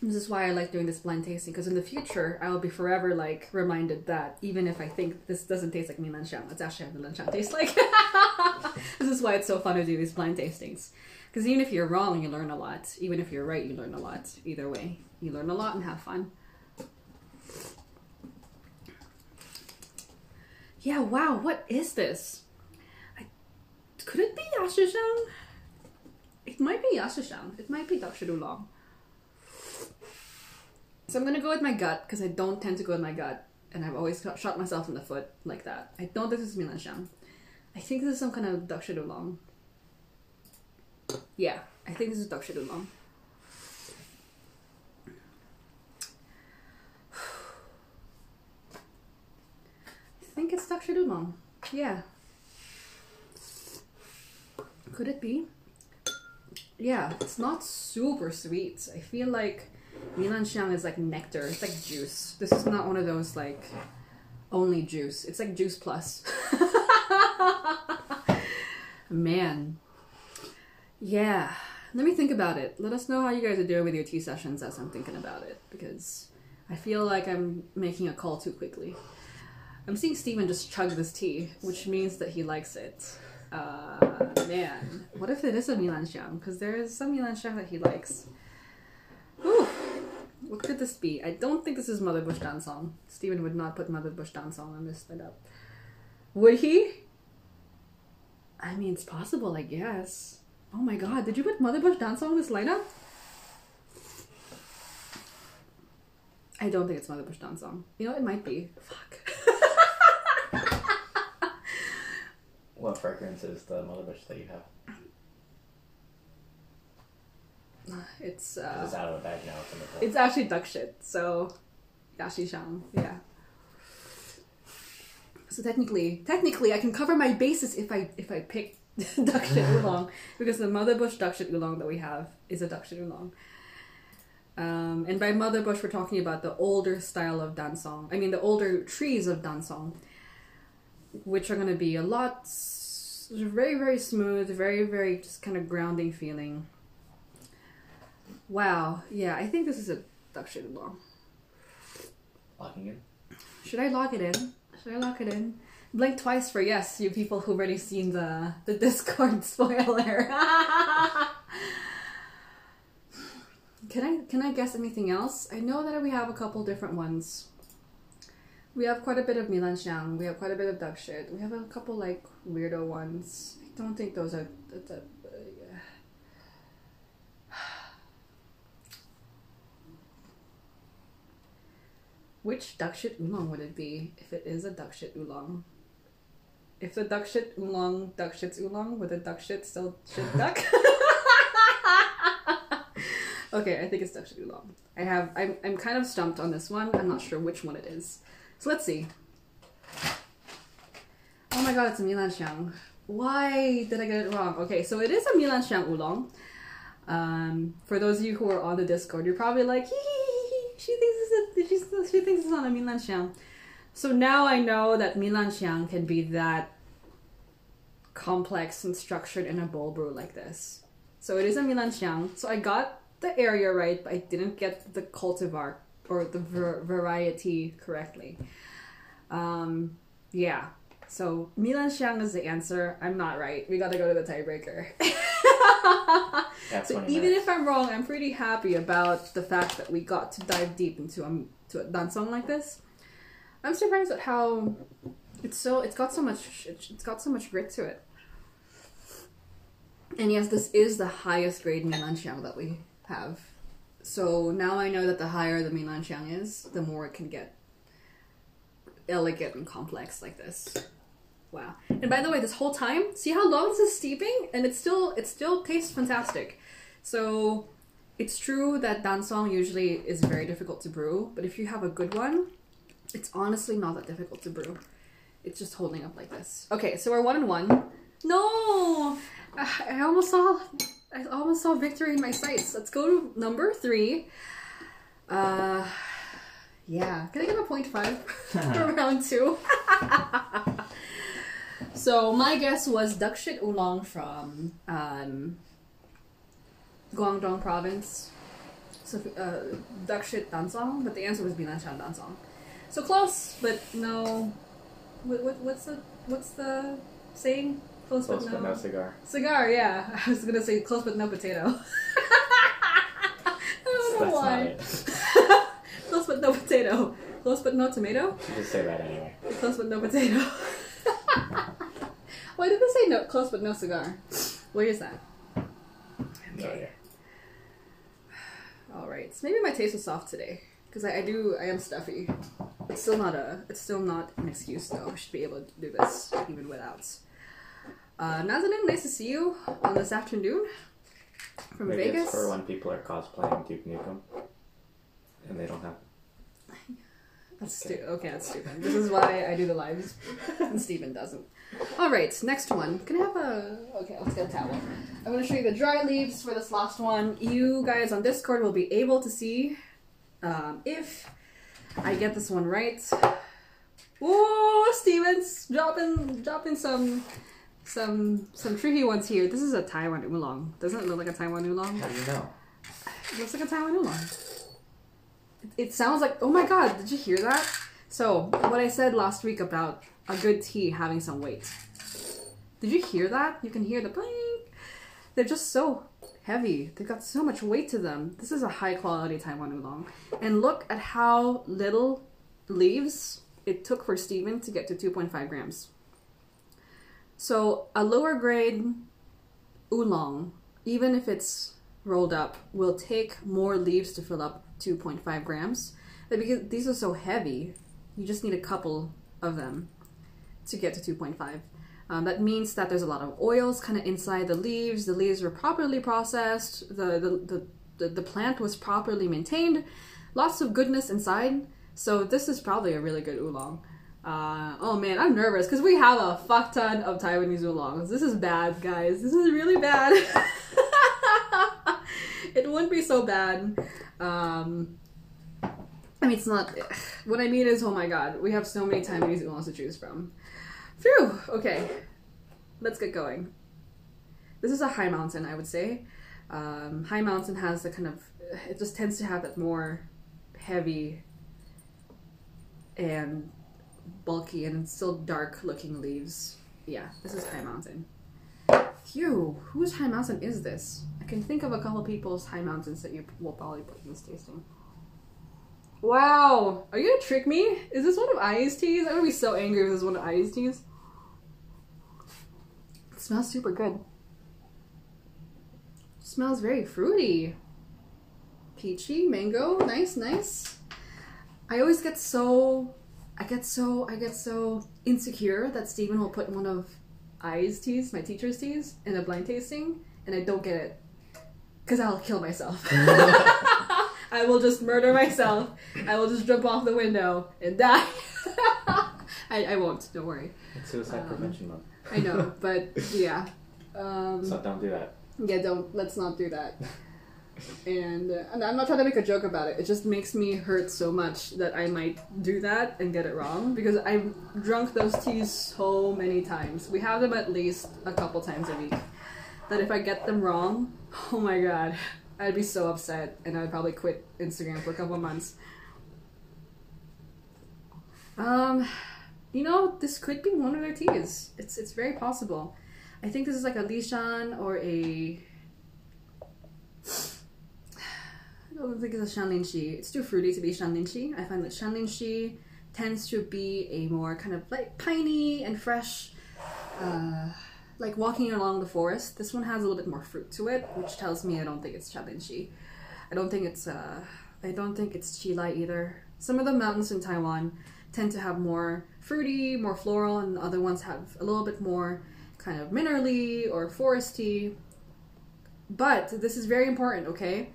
This is why I like doing this blind tasting, because in the future, I will be forever like reminded that even if I think this doesn't taste like Milan Xiang, it's actually how Milan Xiang tastes like. this is why it's so fun to do these blind tastings. Because even if you're wrong, you learn a lot. Even if you're right, you learn a lot. Either way, you learn a lot and have fun. Yeah, wow, what is this? Could it might be Yashixiang. It might be Duck Shit Oolong. So I'm gonna go with my gut because I don't tend to go with my gut, and I've always shot myself in the foot like that. I don't think this is Milan Xiang. I think this is some kind of Duck Shit Oolong. Yeah, I think this is Duck Shit Oolong. I think it's Duck Shit Oolong. Yeah. Could it be? Yeah, it's not super sweet. I feel like Milan Xiang is like nectar. It's like juice. This is not one of those like only juice. It's like juice plus. Man. Yeah. Let me think about it. Let us know how you guys are doing with your tea sessions as I'm thinking about it because I feel like I'm making a call too quickly. I'm seeing Steven just chug this tea, which means that he likes it. Uh, man, what if it is a Milan Xiang? Because there is some Milan Xiang that he likes. Whew. What could this be? I don't think this is Mother Bush Dancong. Steven would not put Mother Bush Dancong on this lineup. Would he? I mean, it's possible, I guess. Oh my god, did you put Mother Bush Dancong on this lineup? I don't think it's Mother Bush Dancong. You know, it might be. Fuck. What fragrance is the mother bush that you have? It's 'Cause uh, it's out of the bag now. It's in the bowl. it's actually duck shit. So, Yashi Xiang, yeah. So technically, technically, I can cover my bases if I if I pick duck shit oolong because the mother bush duck shit oolong that we have is a duck shit oolong. Um, and by mother bush, we're talking about the older style of dancong. I mean, the older trees of dancong, which are going to be a lot very very smooth, very very just kind of grounding feeling. Wow, yeah, I think this is a duck shit oolong. Locking in. Should I lock it in? Should I lock it in? Blink twice for yes, you people who've already seen the the Discord spoiler. can I can I guess anything else? I know that we have a couple different ones. We have quite a bit of Milan Xiang. We have quite a bit of duck shit. We have a couple like weirdo ones. I don't think those are. That's a. Which duck shit oolong would it be if it is a duck shit oolong? If the duck shit oolong duck shits oolong, would the duck shit still shit duck? okay, I think it's duck shit oolong. I have I'm I'm kind of stumped on this one. I'm not sure which one it is. So let's see. Oh my god, it's a Milan Xiang. Why did I get it wrong? Okay, so it is a Milan Xiang oolong. Um, for those of you who are on the Discord, you're probably like, she thinks it's a, she's, she thinks it's on a Milan Xiang. So now I know that Milan Xiang can be that complex and structured in a bowl brew like this. So it is a Milan Xiang. So I got the area right, but I didn't get the cultivar or the var- variety correctly. Um, yeah. So Milan Xiang is the answer. I'm not right. We gotta go to the tiebreaker. So even minutes. if I'm wrong, I'm pretty happy about the fact that we got to dive deep into a to a dancong like this. I'm surprised at how it's so it's got so much it's got so much grit to it. And yes, this is the highest grade Milan Xiang that we have. So now I know that the higher the Milan Xiang is, the more it can get elegant and complex like this. Wow. And by the way, this whole time, see how long this is steeping? And it still it still tastes fantastic. So it's true that dancong usually is very difficult to brew, but if you have a good one, it's honestly not that difficult to brew. It's just holding up like this. Okay, so we're one and one. No! Ah, I almost saw I almost saw victory in my sights. Let's go to number three. Uh, yeah. Can I give a point five for round two? so my guess was duck shit oolong from um, Guangdong province. So uh, duck shit dancong, but the answer was Binanshan dancong. So close, but no. What, what what's the what's the saying? Close, Close but but no. no cigar. Cigar, yeah. I was gonna say close but no potato. I don't know That's why. Close but no potato. Close but no tomato. You just say that anyway. Close but no potato. why did they say no? Close but no cigar. Where is that? Yeah. All right. So maybe my taste was soft today because I, I do I am stuffy. It's still not a it's still not an excuse though. I should be able to do this even without. Uh, Nazanin, nice to see you on this afternoon from Maybe Vegas. it's for when people are cosplaying Duke Nukem and they don't have. That's stupid. Okay, that's stupid. This is why I do the lives, and Steven doesn't. All right, next one. Can I have a? Okay, let's get a towel. I'm going to show you the dry leaves for this last one. You guys on Discord will be able to see um, if I get this one right. Whoa, Stevens dropping dropping some some some tricky ones here. This is a Taiwan oolong. Doesn't it look like a Taiwan oolong? How do you know? It looks like a Taiwan oolong. It, it sounds like, oh my god, did you hear that? So, what I said last week about a good tea having some weight. Did you hear that? You can hear the bling. They're just so heavy. They've got so much weight to them. This is a high quality Taiwan oolong. And look at how little leaves it took for Steven to get to 2.5 grams. So, a lower grade oolong, even if it's rolled up will take more leaves to fill up 2.5 grams. But because these are so heavy, you just need a couple of them to get to 2.5. Um, that means that there's a lot of oils kind of inside the leaves. The leaves were properly processed. The, the, the, the, the plant was properly maintained. Lots of goodness inside. So this is probably a really good oolong. Uh, oh man, I'm nervous because we have a fuck ton of Taiwanese oolongs. This is bad, guys. This is really bad. it wouldn't be so bad. Um, I mean, it's not. What I mean is, oh my god, we have so many Taiwanese oolongs to choose from. Phew. Okay, let's get going. This is a high mountain, I would say. Um, high mountain has the kind of. It just tends to have that more heavy and bulky and still dark looking leaves. Yeah, this is High Mountain. Phew, whose High Mountain is this? I can think of a couple people's High Mountains that you will probably put in this tasting. Wow, are you gonna trick me? Is this one of I's teas? I'm gonna be so angry if this is one of I's teas. It smells super good. smells very fruity. Peachy, mango, nice, nice. I always get so I get so I get so insecure that Steven will put one of I's teas, my teacher's teas, in a blind tasting, and I don't get it. Cause I'll kill myself. I will just murder myself. I will just jump off the window and die. I, I won't, don't worry. It's suicide Um, prevention month. I know, but yeah. Um, So don't do that. yeah, don't let's not do that. And, uh, and I'm not trying to make a joke about it. It just makes me hurt so much that I might do that and get it wrong because I've drunk those teas so many times. We have them at least a couple times a week. That if I get them wrong, oh my god, I'd be so upset and I'd probably quit Instagram for a couple months. Um, you know, this could be one of their teas. It's it's very possible. I think this is like a Lishan or a. I don't think it's a Shanlinxi. It's too fruity to be Shanlinxi. I find that Shanlinxi tends to be a more kind of like piney and fresh, uh, like walking along the forest. This one has a little bit more fruit to it, which tells me I don't think it's Shanlinxi. I don't think it's uh, I don't think it's Chilai either. Some of the mountains in Taiwan tend to have more fruity, more floral, and the other ones have a little bit more kind of minerally or foresty. But this is very important, okay?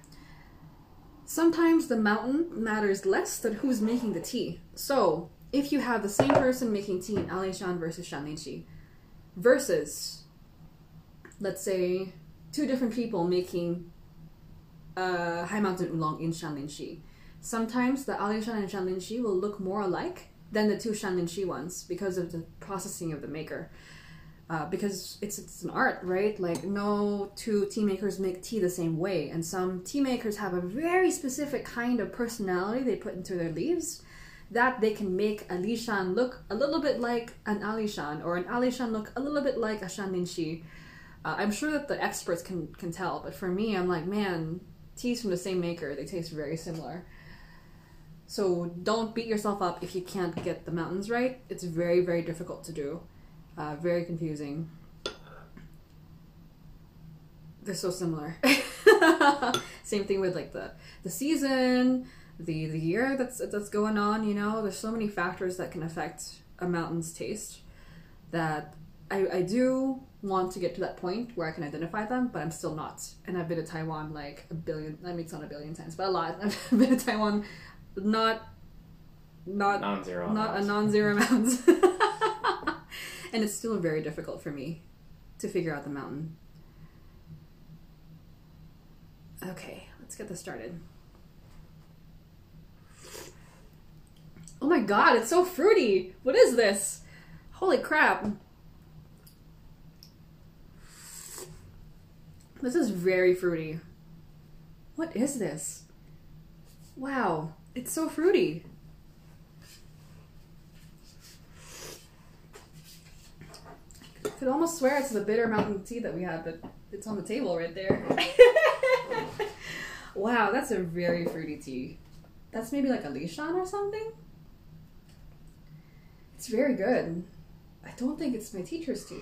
Sometimes the mountain matters less than who's making the tea. So, if you have the same person making tea in Alishan versus Shanlinxi, versus, let's say, two different people making uh, high mountain oolong in Shanlinxi. Sometimes the Alishan and Shanlinxi will look more alike than the two Shanlinxi ones because of the processing of the maker. Uh, because it's it's an art, right? Like no two tea makers make tea the same way, and some tea makers have a very specific kind of personality they put into their leaves that they can make a Lishan look a little bit like an Alishan, or an Alishan look a little bit like a Shanlinxi. Uh, I'm sure that the experts can can tell, but for me, I'm like, man, teas from the same maker, they taste very similar. So don't beat yourself up if you can't get the mountains right. It's very very difficult to do. Uh, very confusing. They're so similar. Same thing with like the the season, the the year that's that's going on. You know, there's so many factors that can affect a mountain's taste that I I do want to get to that point where I can identify them, but I'm still not. And I've been to Taiwan like a billion. I mean, it's not a billion times, but a lot. I've been to Taiwan, not not Non-zero. not a non-zero amount. and it's still very difficult for me to figure out the mountain. Okay, let's get this started. Oh my god, it's so fruity! What is this? Holy crap. This is very fruity. What is this? Wow, it's so fruity. Could almost swear it's the bitter mountain tea that we had, but it's on the table right there. wow, that's a very fruity tea. That's maybe like a Lishan or something. It's very good. I don't think it's my teacher's tea.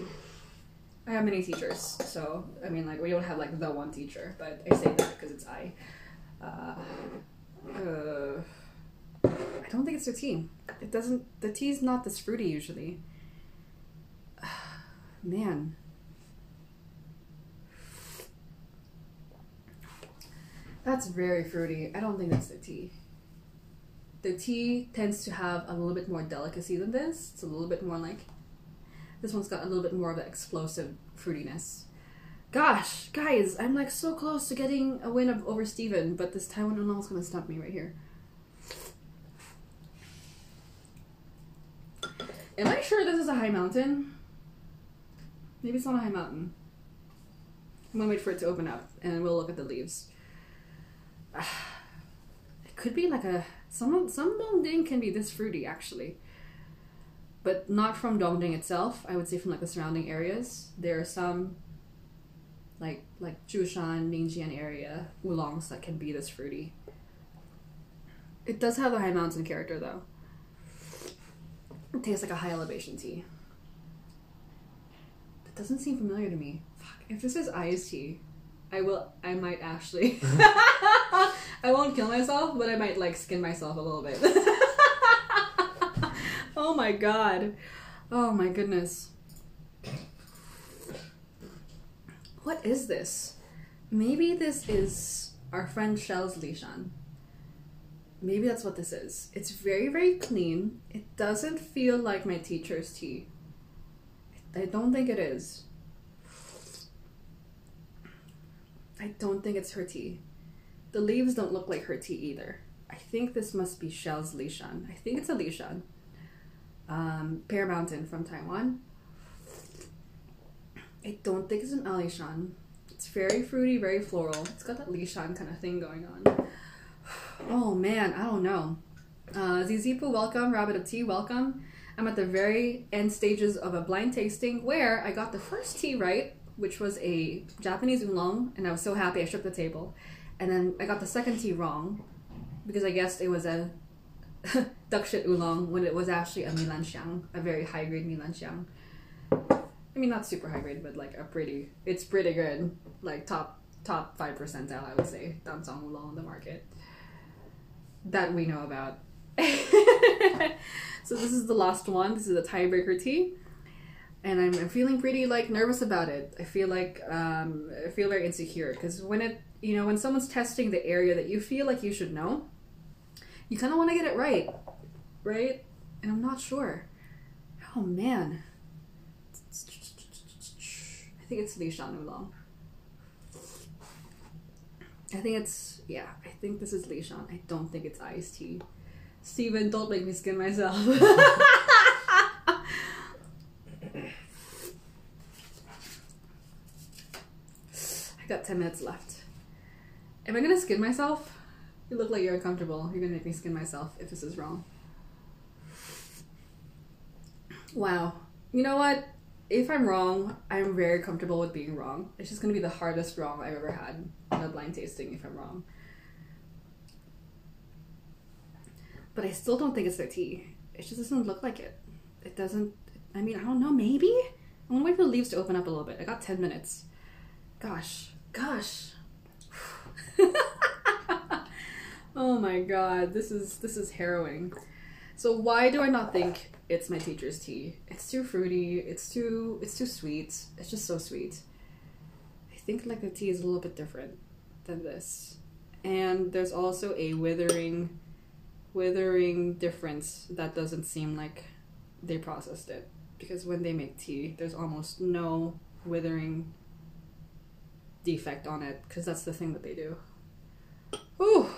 I have many teachers, so I mean, like we don't have like the one teacher, but I say that because it's I. Uh, uh, I don't think it's the tea. It doesn't. The tea's not this fruity usually. Man. That's very fruity. I don't think that's the tea. The tea tends to have a little bit more delicacy than this. It's a little bit more like. This one's got a little bit more of the explosive fruitiness. Gosh, guys, I'm like so close to getting a win over Steven, but this Taiwan Oolong is gonna stop me right here. Am I sure this is a high mountain? Maybe it's on a high mountain. I'm gonna wait for it to open up and we'll look at the leaves. It could be like a some some Dongding can be this fruity actually. But not from Dongding itself. I would say from like the surrounding areas. There are some like like Zhushan, Mingjian area oolongs that can be this fruity. It does have the high mountain character though. It tastes like a high elevation tea. Doesn't seem familiar to me. Fuck. If this is tea, I will. I might actually. I won't kill myself, but I might like skin myself a little bit. oh my god. Oh my goodness. What is this? Maybe this is our friend Shell's Lishan. Maybe that's what this is. It's very, very clean. It doesn't feel like my teacher's tea. I don't think it is. I don't think it's her tea. The leaves don't look like her tea either. I think this must be Shell's Lishan. I think it's a Lishan. Um, Pear Mountain from Taiwan. I don't think it's an Alishan. It's very fruity, very floral. It's got that Lishan kind of thing going on. Oh man, I don't know. Uh, Zizipu, welcome. Rabbit of Tea, welcome. I'm at the very end stages of a blind tasting where I got the first tea right, which was a Japanese oolong, and I was so happy I shook the table. And then I got the second tea wrong because I guessed it was a duckshit oolong when it was actually a Milan Xiang, a very high grade Milan Xiang. I mean, not super high grade, but like a pretty, it's pretty good. Like top top five percentile, I would say. Dancong oolong on the market that we know about. so this is the last one. This is a tiebreaker tea, and I'm, I'm feeling pretty like nervous about it. I feel like um, I feel very insecure because when it you know when someone's testing the area that you feel like you should know, you kind of want to get it right, right? And I'm not sure. Oh man. I think it's Lishan Oolong. I think it's yeah. I think this is Lishan. I don't think it's iced tea. Steven, don't make me skin myself. I got ten minutes left. Am I gonna skin myself? You look like you're uncomfortable. You're gonna make me skin myself if this is wrong. Wow. You know what? If I'm wrong, I'm very comfortable with being wrong. It's just gonna be the hardest wrong I've ever had in a blind tasting if I'm wrong. But I still don't think it's their tea. It just doesn't look like it. It doesn't. I mean, I don't know. Maybe. I'm gonna wait for the leaves to open up a little bit. I got ten minutes. Gosh, gosh. oh my god, this is this is harrowing. So why do I not think it's my teacher's tea? It's too fruity. It's too it's too sweet. It's just so sweet. I think like the tea is a little bit different than this, and there's also a withering withering difference that doesn't seem like they processed it. Because when they make tea there's almost no withering defect on it because that's the thing that they do. Ooh.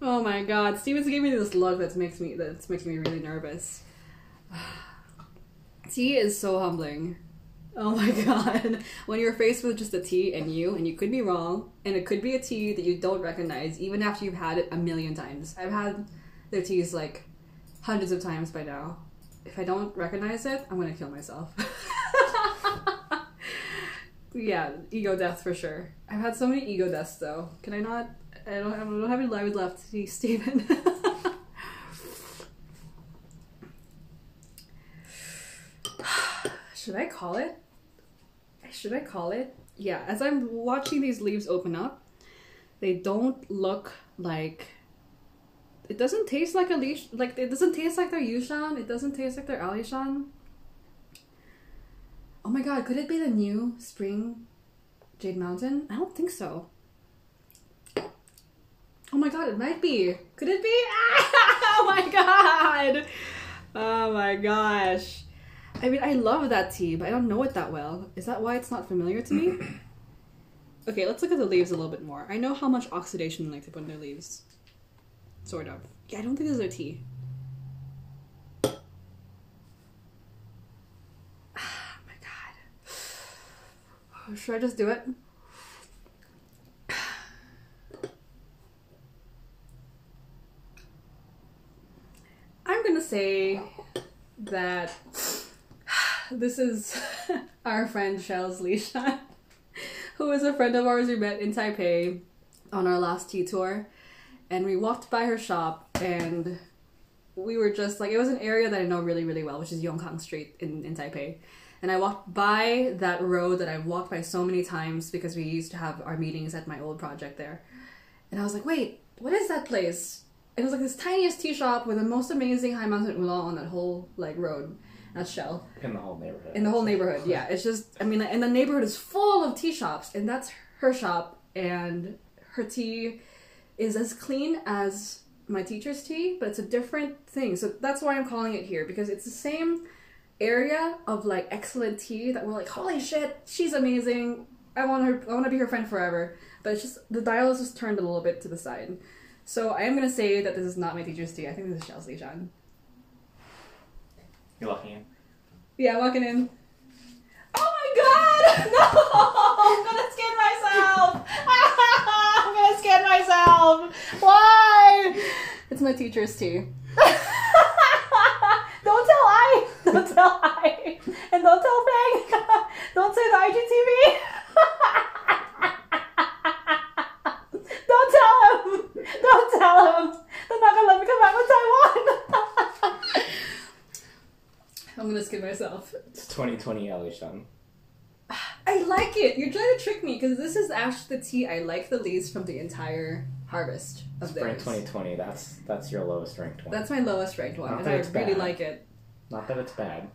oh my god. Steven's giving me this look that makes me that makes me really nervous. Tea is so humbling. Oh my god. When you're faced with just a tea and you and you could be wrong and it could be a tea that you don't recognize even after you've had it a million times. I've had their teas like hundreds of times by now. If I don't recognize it, I'm gonna kill myself. yeah, ego death for sure. I've had so many ego deaths though. Can I not? I don't. I don't have any lives left. Steven. Should I call it? Should I call it? Yeah. As I'm watching these leaves open up, they don't look like it doesn't taste like a leash like it doesn't taste like their Yushan. It doesn't taste like their Alishan. Oh my god, could it be the new spring Jade Mountain? I don't think so. Oh my god, it might be. Could it be? oh my god. Oh my gosh. I mean, I love that tea, but I don't know it that well. Is that why it's not familiar to me? okay, let's look at the leaves a little bit more. I know how much oxidation they like to put in their leaves. Sort of. Yeah, I don't think this is a tea. Oh my god. Oh, should I just do it? I'm gonna say that this is our friend Shells Lishan, who is a friend of ours we met in Taipei on our last tea tour and we walked by her shop and we were just like it was an area that I know really really well, which is Yongkang Street in, in Taipei. And I walked by that road that I've walked by so many times because we used to have our meetings at my old project there. And I was like, wait, what is that place? And it was like this tiniest tea shop with the most amazing high mountain oolong on that whole like road. That's Shell. In the whole neighborhood. In the whole neighborhood, yeah. It's just, I mean, and the neighborhood is full of tea shops, and that's her shop, and her tea is as clean as my teacher's tea, but it's a different thing. So that's why I'm calling it here because it's the same area of like excellent tea that we're like, holy shit, she's amazing. I want her. I want to be her friend forever. But it's just the dial is just turned a little bit to the side. So I am gonna say that this is not my teacher's tea. I think this is Shells Lishan. You're walking in. Yeah, walking in. Oh my god! No! I'm gonna skin myself! Skin myself! Why? It's my teacher's tea. don't tell I! Don't tell I! And don't tell Fang! Don't say the IGTV! don't tell him! Don't tell him! They're not gonna let me come back to Taiwan! I'm gonna skin myself. It's 2020 Alishan. I like it. You're trying to trick me because this is actually the tea I like the least from the entire harvest of Spring theirs. 2020. That's that's your lowest ranked one. That's my lowest ranked one, Not and I really bad. like it. Not that it's bad.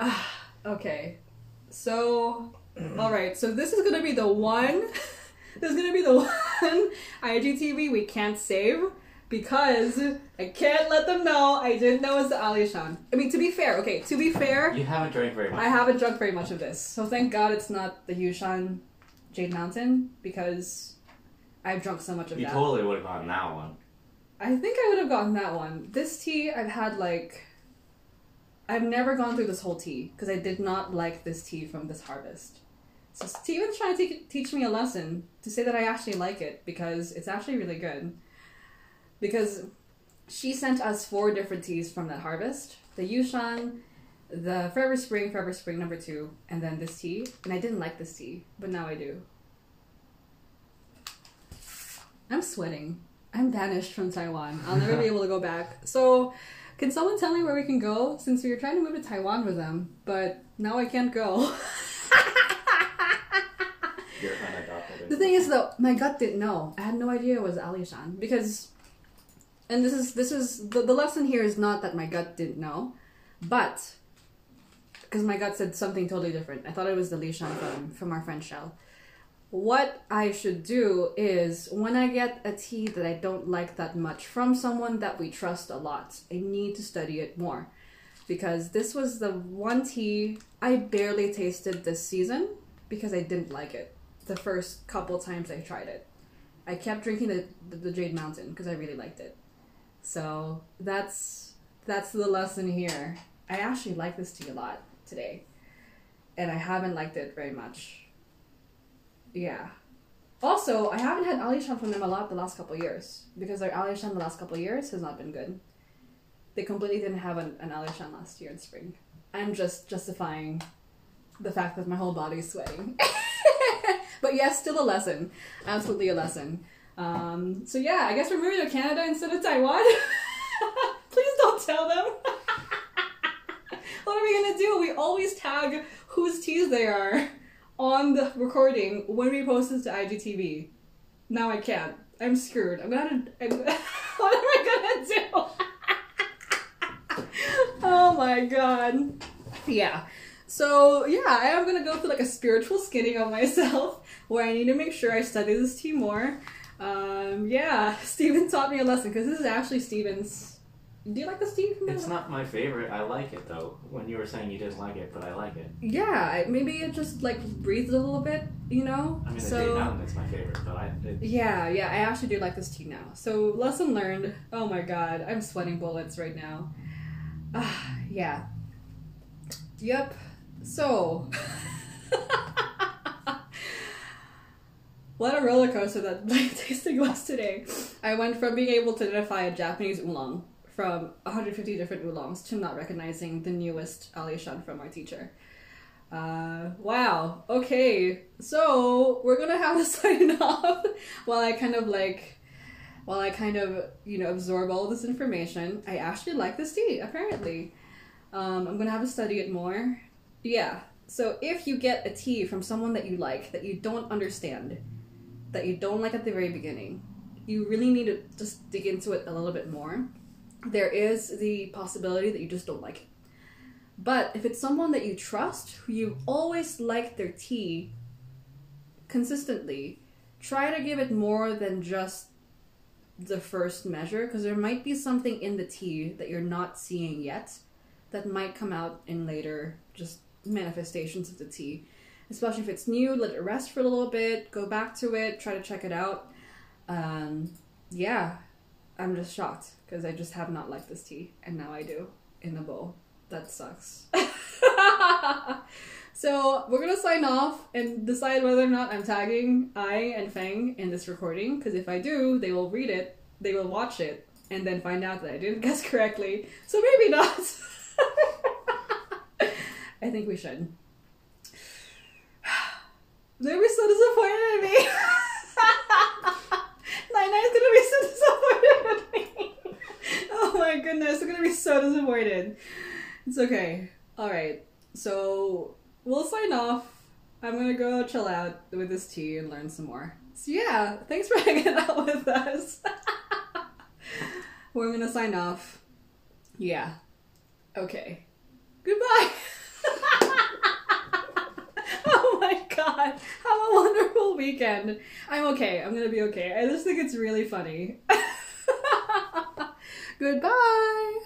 Ah, okay. So, all right. So this is gonna be the one. this is gonna be the one IGTV we can't save because I can't let them know I didn't know it was the Alishan. I mean, to be fair, okay. To be fair, You haven't drank very much. I haven't drunk very much of this, so thank God it's not the Yushan Jade Mountain because I've drunk so much of You that. totally would have gotten that one. I think I would have gotten that one. This tea, I've had like. I've never gone through this whole tea because I did not like this tea from this harvest. So Steven's trying to te- teach me a lesson to say that I actually like it because it's actually really good. Because she sent us four different teas from that harvest the Yushan, the Forever Spring, Forever Spring number two, and then this tea. And I didn't like this tea, but now I do. I'm sweating. I'm banished from Taiwan. I'll never be able to go back. So, can someone tell me where we can go? Since we were trying to move to Taiwan with them, but now I can't go. The thing is, though, my gut didn't know. I had no idea it was Alishan because, and this is this is the, the lesson here is not that my gut didn't know, but because my gut said something totally different. I thought it was the Lishan from from our friend Shell. What I should do is when I get a tea that I don't like that much from someone that we trust a lot, I need to study it more. Because this was the one tea I barely tasted this season because I didn't like it the first couple times I tried it. I kept drinking the, the, the Jade Mountain because I really liked it. So that's that's the lesson here. I actually like this tea a lot today. And I haven't liked it very much. Yeah. Also, I haven't had Alishan from them a lot the last couple years because their Alishan the last couple years has not been good. They completely didn't have an, an Alishan last year in spring. I'm just justifying the fact that my whole body is sweating. but yes, still a lesson. Absolutely a lesson. Um, so yeah, I guess we're moving to Canada instead of Taiwan. Please don't tell them. what are we gonna do? We always tag whose teas they are on the recording when we post this to IGTV. Now I can't. I'm screwed. I'm gonna. I'm, what am I gonna do? oh my god. Yeah. So yeah, I am gonna go through like a spiritual skinning of myself where I need to make sure I study this tea more. Um, yeah, Steven taught me a lesson because this is actually Steven's. Do you like the from It's not my favorite. I like it though. When you were saying you didn't like it, but I like it. Yeah, maybe it just like breathes a little bit, you know. I mean, the so Mountain is my favorite, but I. It, yeah, yeah, I actually do like this tea now. So lesson learned. Oh my god, I'm sweating bullets right now. Ah, yeah. Yep. So. what a roller coaster that tasting was today. I went from being able to identify a Japanese oolong from 150 different oolongs to not recognizing the newest Alishan from our teacher. Uh, wow. Okay. So we're gonna have to sign off while I kind of like, while I kind of you know absorb all this information. I actually like this tea. Apparently, um, I'm gonna have to study it more. Yeah. So if you get a tea from someone that you like that you don't understand, that you don't like at the very beginning, you really need to just dig into it a little bit more. There is the possibility that you just don't like it. But if it's someone that you trust, who you always like their tea consistently, try to give it more than just the first measure because there might be something in the tea that you're not seeing yet that might come out in later just manifestations of the tea. Especially if it's new, let it rest for a little bit, go back to it, try to check it out. Um, yeah, I'm just shocked because I just have not liked this tea, and now I do in the bowl. That sucks. so we're gonna sign off and decide whether or not I'm tagging I and Feng in this recording. Because if I do, they will read it, they will watch it, and then find out that I didn't guess correctly. So maybe not. I think we should. They'll be so disappointed in me. Nine Nine's gonna be so disappointed in me. Oh my goodness, they're gonna be so disappointed. It's okay. Alright, so we'll sign off. I'm gonna go chill out with this tea and learn some more. So yeah, thanks for hanging out with us. We're gonna sign off. Yeah. Okay. Goodbye. God. Have a wonderful weekend. I'm okay. I'm gonna be okay. I just think it's really funny. Goodbye.